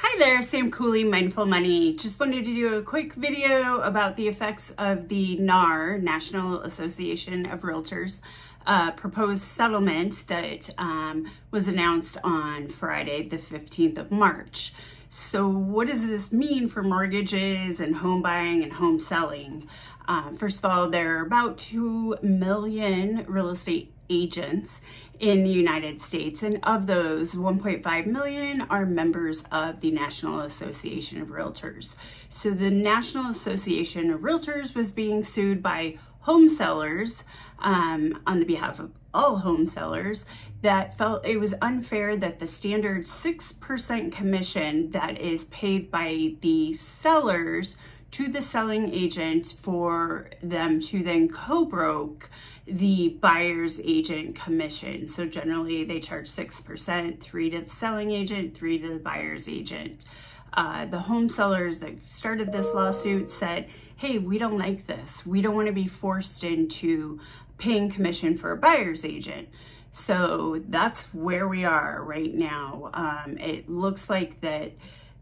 Hi there, Sam Cooley, Mindful Money. Just wanted to do a quick video about the effects of the NAR, National Association of Realtors, uh, proposed settlement that um, was announced on Friday, the 15th of March. So what does this mean for mortgages and home buying and home selling? Uh, first of all, there are about 2 million real estate agents in the United States. And of those, 1.5 million are members of the National Association of Realtors. So the National Association of Realtors was being sued by home sellers um, on the behalf of all home sellers that felt it was unfair that the standard 6% commission that is paid by the sellers to the selling agent for them to then co-broke the buyer's agent commission. So generally they charge 6%, three to the selling agent, three to the buyer's agent. Uh, the home sellers that started this lawsuit said, hey, we don't like this. We don't want to be forced into paying commission for a buyer's agent. So that's where we are right now. Um, it looks like that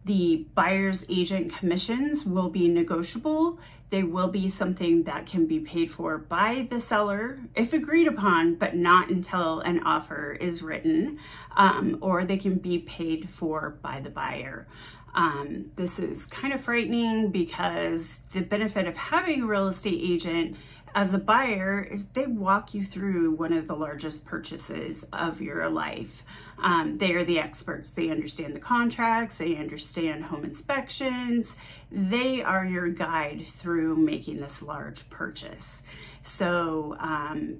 the buyer's agent commissions will be negotiable. They will be something that can be paid for by the seller if agreed upon, but not until an offer is written, um, or they can be paid for by the buyer. Um, this is kind of frightening because the benefit of having a real estate agent as a buyer is they walk you through one of the largest purchases of your life. Um, they are the experts. They understand the contracts. They understand home inspections. They are your guide through making this large purchase. So um,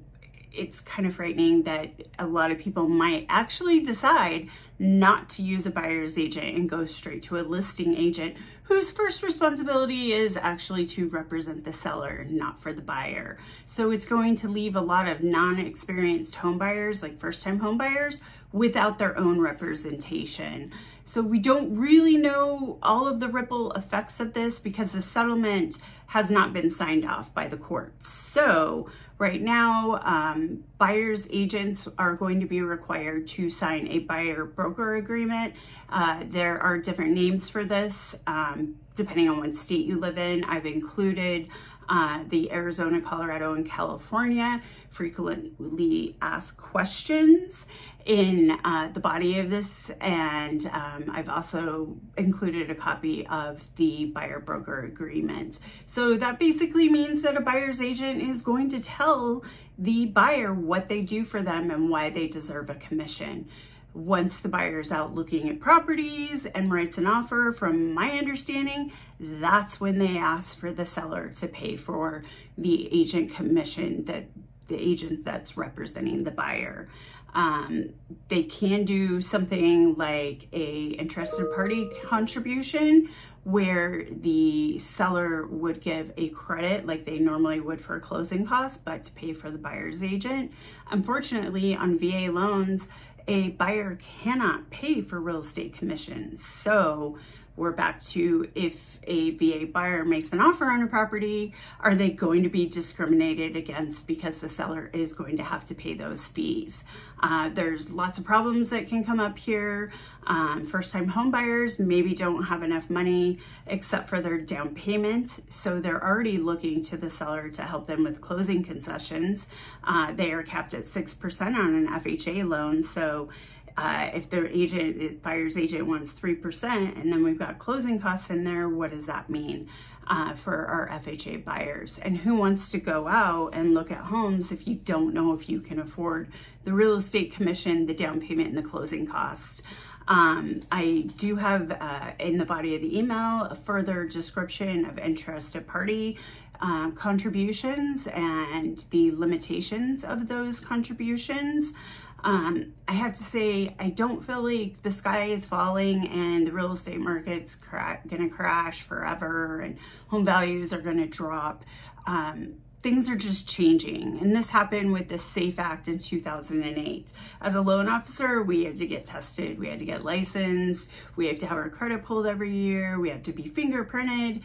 it's kind of frightening that a lot of people might actually decide not to use a buyer's agent and go straight to a listing agent whose first responsibility is actually to represent the seller, not for the buyer. So it's going to leave a lot of non-experienced home buyers, like first-time home buyers, without their own representation. So we don't really know all of the ripple effects of this because the settlement has not been signed off by the courts. So right now, um, buyer's agents are going to be required to sign a buyer broker agreement. Uh, there are different names for this um, depending on what state you live in. I've included uh, the Arizona, Colorado, and California frequently asked questions in uh, the body of this and um, I've also included a copy of the buyer broker agreement. So that basically means that a buyer's agent is going to tell the buyer what they do for them and why they deserve a commission. Once the buyer's out looking at properties and writes an offer, from my understanding, that's when they ask for the seller to pay for the agent commission that the agent that's representing the buyer. Um, they can do something like a interested party contribution where the seller would give a credit like they normally would for closing costs, but to pay for the buyer's agent. Unfortunately, on VA loans, a buyer cannot pay for real estate commissions. So we're back to if a VA buyer makes an offer on a property, are they going to be discriminated against because the seller is going to have to pay those fees? Uh, there's lots of problems that can come up here. Um, First-time home buyers maybe don't have enough money except for their down payment, so they're already looking to the seller to help them with closing concessions. Uh, they are capped at 6% on an FHA loan, so uh, if their agent, buyer's agent wants 3%, and then we've got closing costs in there, what does that mean uh, for our FHA buyers? And who wants to go out and look at homes if you don't know if you can afford the real estate commission, the down payment, and the closing costs? Um, I do have uh, in the body of the email a further description of interested party uh, contributions and the limitations of those contributions. Um, I have to say, I don't feel like the sky is falling and the real estate market's cra gonna crash forever and home values are gonna drop. Um, things are just changing. And this happened with the SAFE Act in 2008. As a loan officer, we had to get tested, we had to get licensed, we have to have our credit pulled every year, we have to be fingerprinted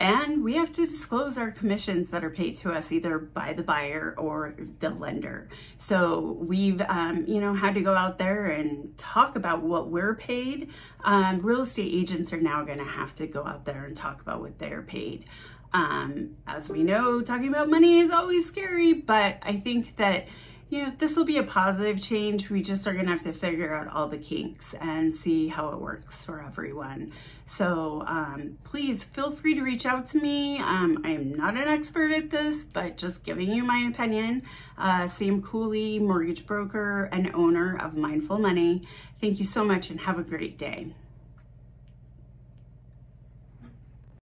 and we have to disclose our commissions that are paid to us either by the buyer or the lender. So we've, um, you know, had to go out there and talk about what we're paid. Um, real estate agents are now going to have to go out there and talk about what they're paid. Um, as we know, talking about money is always scary, but I think that you know, this will be a positive change. We just are going to have to figure out all the kinks and see how it works for everyone. So um, please feel free to reach out to me. Um, I am not an expert at this, but just giving you my opinion. Uh, Sam Cooley, mortgage broker and owner of Mindful Money. Thank you so much and have a great day.